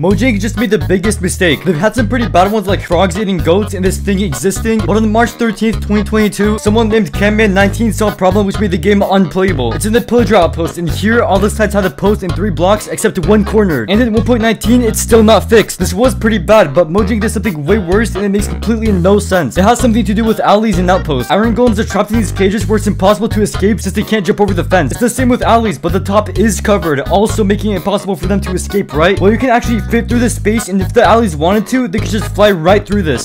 Mojang just made the biggest mistake. They've had some pretty bad ones like frogs eating goats and this thing existing, but on March 13th, 2022, someone named Camman19 saw a problem which made the game unplayable. It's in the pillager outpost, and here all the sites had a post in three blocks except one corner. And in 1.19, it's still not fixed. This was pretty bad, but Mojang did something way worse and it makes completely no sense. It has something to do with allays and outposts. Iron golems are trapped in these cages where it's impossible to escape since they can't jump over the fence. It's the same with allays, but the top is covered, also making it impossible for them to escape, right? Well, you can actually fit through this space, and if the allays wanted to, they could just fly right through this.